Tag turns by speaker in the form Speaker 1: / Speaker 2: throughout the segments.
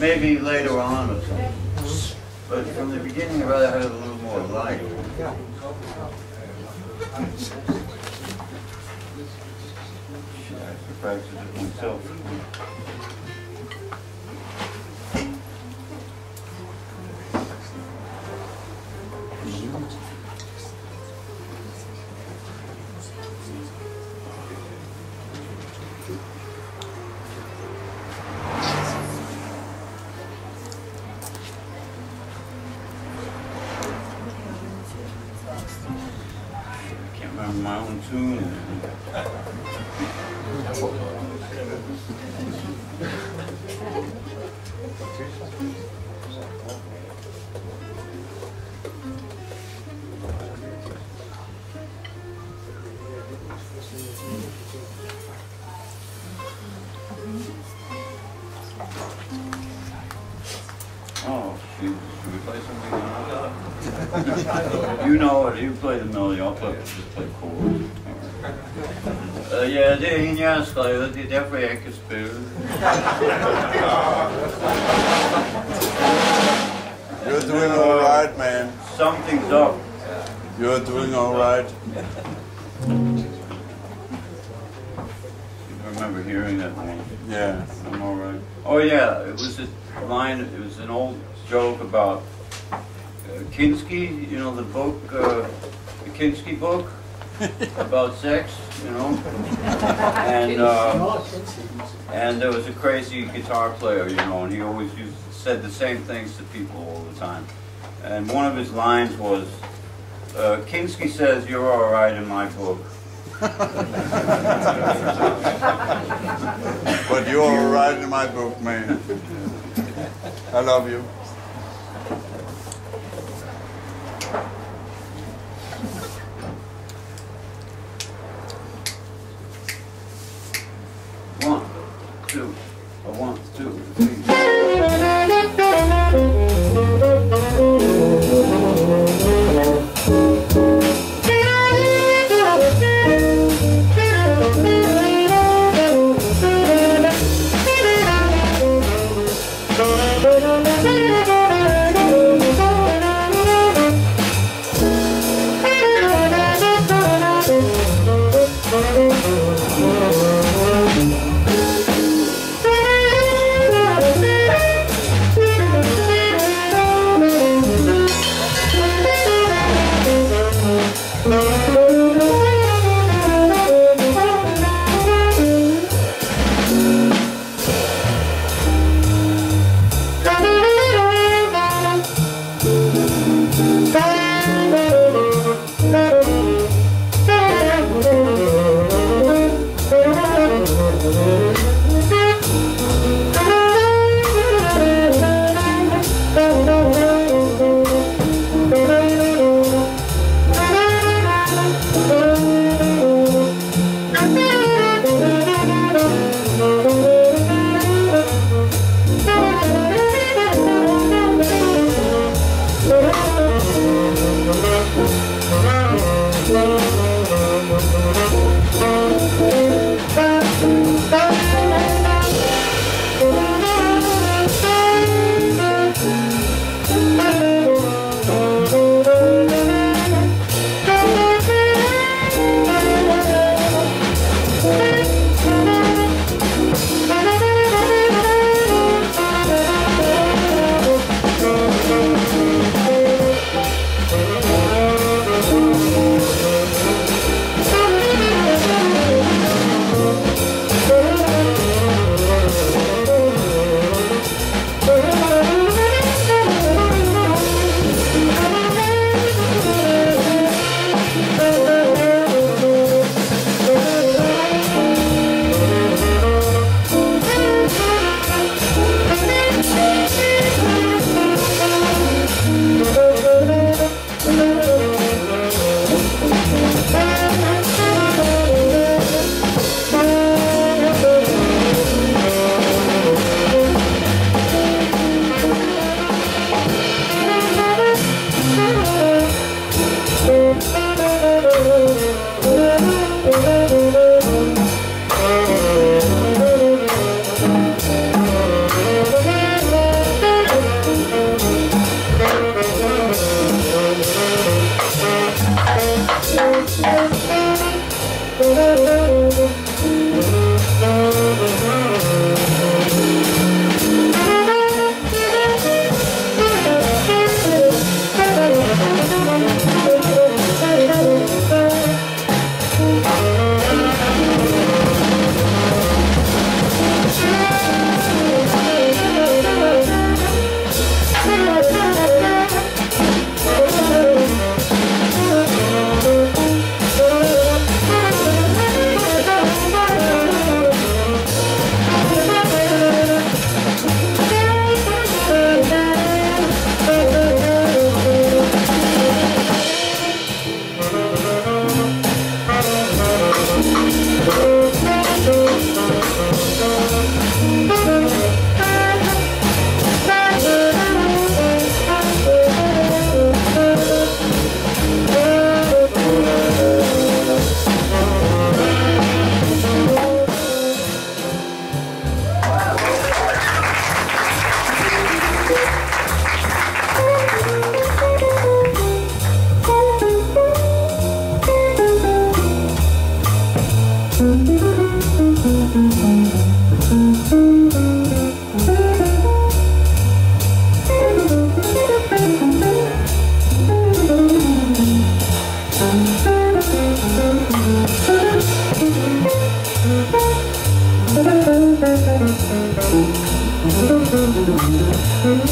Speaker 1: Maybe later on or something. But from the beginning, I'd rather have a little more light. Shit, I have to practice it myself. You know it, you play the melody, I'll play, just play chords. Ja, det en, jeg har skrevet, det er derfor, jeg ikke kan spille.
Speaker 2: You're doing all right, man.
Speaker 1: Something's up.
Speaker 2: You're doing all right.
Speaker 1: I remember hearing that one.
Speaker 2: Yeah.
Speaker 1: I'm all right. Oh yeah, it was a line. It was an old joke about Kinsey. You know the book, uh, the Kinsey book about sex. You know, and uh, and there was a crazy guitar player. You know, and he always used said the same things to people all the time. And one of his lines was, uh, "Kinsey says you're all right in my book."
Speaker 2: But you're all right in my book, man. I love you.
Speaker 1: That's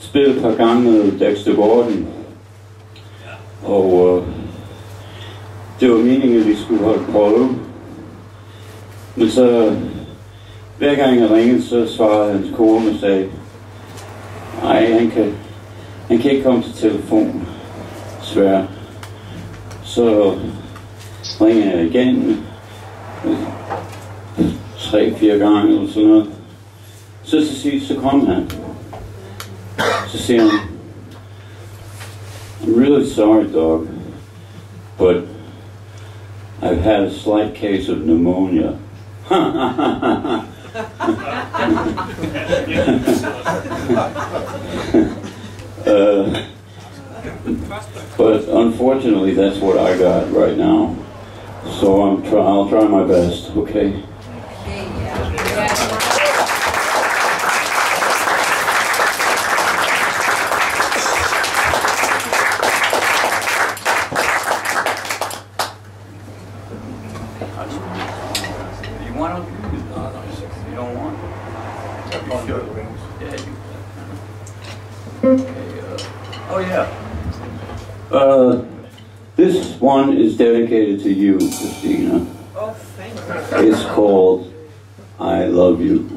Speaker 1: spillet et par gange med Dexter Gordon. Og øh, det var meningen, at vi skulle holde prøve. Men så, hver gang jeg ringede, så svarede hans kone og sagde, nej, han kan, han kan ikke komme til telefon, svær. Så ringer jeg igen, øh, tre-fire gange eller sådan noget. Så til sidst, så kom han. I'm really sorry, Doug, but I've had a slight case of pneumonia. uh, but unfortunately, that's what I got right now. So I'm try- I'll try my best, okay? One is dedicated to you, Christina.
Speaker 3: Oh, thank you.
Speaker 1: It's called I Love You.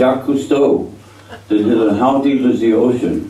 Speaker 1: Jacques Cousteau. Hedder How Deep is the Ocean?